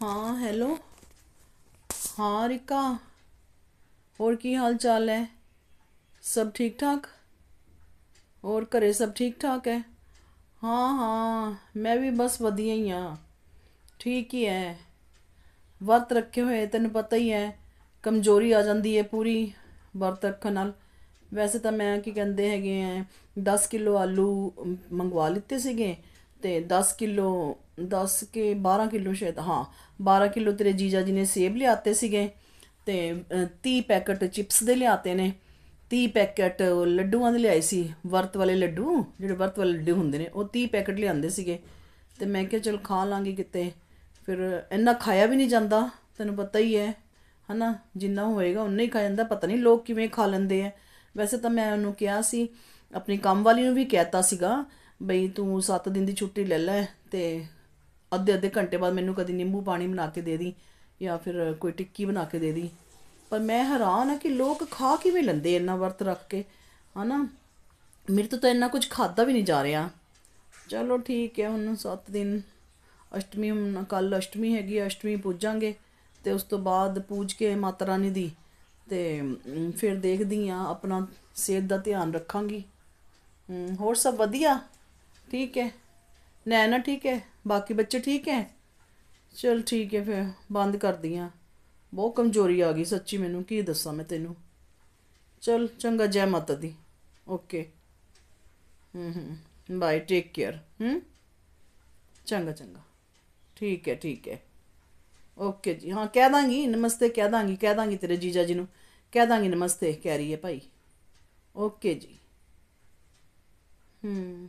ਹਾਂ ਹੈਲੋ ਹਾਂ, ਰਿਕਾ। ਹੋਰ ਕੀ ਹਾਲ ਚਾਲ ਹੈ ਸਭ ਠੀਕ ਠਾਕ ਹੋਰ ਘਰੇ ਸਭ ਠੀਕ ਠਾਕ ਹੈ, ਹਾਂ ਹਾਂ ਮੈਂ ਵੀ ਬਸ ਵਧੀਆ ਹੀ ਆ। ਠੀਕ ਹੀ ਹੈ ਵਰਤ ਰੱਖੇ ਹੋਏ, ਤੈਨੂੰ ਪਤਾ ਹੀ ਹੈ ਕਮਜ਼ੋਰੀ ਆ ਜਾਂਦੀ ਹੈ ਪੂਰੀ ਵਰਤ ਰੱਖਣ ਨਾਲ। ਵੈਸੇ ਤਾਂ ਮੈਂ ਕੀ ਕਹਿੰਦੇ ਹੈਗੇ ਆ 10 ਕਿਲੋ ਆਲੂ ਮੰਗਵਾ ਲਿੱਤੇ ਸੀਗੇ। ਤੇ 10 ਕਿਲੋ 10 ਕੇ 12 ਕਿਲੋ ਸ਼ਾਇਦ ਹਾਂ 12 ਕਿਲੋ ਤੇਰੇ ਜੀਜਾ ਜੀ ਨੇ ਸੇਬ ਲਿਆਤੇ ਸੀਗੇ ਤੇ ਅ, 30 ਪੈਕਟ ਚਿਪਸ ਦੇ ਲਿਆਤੇ ਨੇ। 30 ਪੈਕਟ ਲੱਡੂਆਂ ਦੇ ਲਿਆਏ ਸੀ ਵਰਤ ਵਾਲੇ ਲੱਡੂ ਜਿਹੜੇ ਵਰਤ ਵਾਲੇ ਲੱਡੂ ਹੁੰਦੇ ਨੇ ਉਹ 30 ਪੈਕਟ ਲਿਆਂਦੇ ਸੀਗੇ। ਤੇ ਮੈਂ ਕਿਹਾ ਚਲ ਖਾ ਲਾਂਗੀ ਕਿਤੇ। ਫਿਰ ਇੰਨਾ ਖਾਇਆ ਵੀ ਨਹੀਂ ਜਾਂਦਾ ਤੈਨੂੰ ਪਤਾ ਹੀ ਹੈ ਹਨਾ? ਜਿੰਨਾ ਹੋਏਗਾ ਉਨਾ ਹੀ ਖਾ ਜਾਂਦਾ ਪਤਾ ਨਹੀਂ ਲੋਕ ਕਿਵੇਂ ਖਾ ਲੈਂਦੇ ਆ। ਵੈਸੇ ਤਾਂ ਮੈਂ ਉਹਨੂੰ ਕਿਹਾ ਸੀ ਆਪਣੀ ਕੰਮ ਵਾਲੀ ਨੂੰ ਵੀ ਕਹਿਤਾ ਸੀਗਾ ਬਈ ਤੂੰ 7 ਦਿਨ ਦੀ ਛੁੱਟੀ ਲੈ ਲੈ ਤੇ ਅੱਧੇ ਅੱਧੇ ਘੰਟੇ ਬਾਅਦ ਮੈਨੂੰ ਕਦੀ ਨਿੰਬੂ ਪਾਣੀ ਬਣਾ ਕੇ ਦੇ ਦੀ ਜਾਂ ਫਿਰ ਕੋਈ ਟਿੱਕੀ ਬਣਾ ਕੇ ਦੇ ਦੀ। ਪਰ ਮੈਂ ਹੈਰਾਨ ਆ ਕਿ ਲੋਕ ਖਾ ਕਿਵੇਂ ਲੈਂਦੇ ਇੰਨਾ ਵਰਤ ਰੱਖ ਕੇ, ਹਨਾ? ਮੇਰੇ ਤੋਂ ਤਾਂ ਇੰਨਾ ਕੁਝ ਖਾਦਾ ਵੀ ਨਹੀਂ ਜਾ ਰਿਹਾ। ਚਲੋ ਠੀਕ ਹੈ, ਹੁਣ 7 ਦਿਨ, ਅਸ਼ਟਮੀ, ਹੁਣ ਕੱਲ ਅਸ਼ਟਮੀ ਹੈਗੀ ਅਸ਼ਟਮੀ ਪੂਜਾਂਗੇ ਤੇ ਉਸ ਤੋਂ ਬਾਅਦ ਪੂਜ ਕੇ ਮਾਤਾ ਰਾਣੀ ਦੀ ਤੇ ਫਿਰ ਦੇਖਦੀ ਆ ਆਪਣਾ ਸਿਹਤ ਦਾ ਧਿਆਨ ਰੱਖਾਂਗੀ। ਹੋਰ ਸਭ ਵਧੀਆ? ਠੀਕ ਹੈ। ਨੈਣਾ ਠੀਕ ਹੈ, ਬਾਕੀ ਬੱਚੇ ਠੀਕ ਹੈ? ਚਲ ਠੀਕ ਹੈ ਫਿਰ, ਬੰਦ ਕਰਦੀ ਆ ਬਹੁਤ ਕਮਜ਼ੋਰੀ ਆ ਗਈ ਸੱਚੀ ਮੈਨੂੰ, ਕੀ ਦੱਸਾਂ ਮੈਂ ਤੈਨੂੰ। ਚਲ ਚੰਗਾ, ਜੈ ਮਾਤਾ ਦੀ। ਓਕੇ। ਹੂੰ ਹੂੰ ਬਾਏ ਟੇਕ ਕੇਅਰ ਹੂੰ? ਚੰਗਾ ਚੰਗਾ। ਠੀਕ ਹੈ ਠੀਕ ਹੈ। ਓਕੇ ਜੀ। ਹਾਂ, ਕਹਿ ਦਾਂਗੀ, ਨਮਸਤੇ ਕਹਿ ਦਾਂਗੀ ਕਹਿ ਦਾਂਗੀ ਤੇਰੇ ਜੀਜਾ ਜੀ ਨੂੰ। ਕਹਿ ਦਾਂਗੀ ਨਮਸਤੇ, ਕਹਿ ਰਹੀ ਹੈ ਭਾਈ। ਓਕੇ ਜੀ। ਹੂੰ।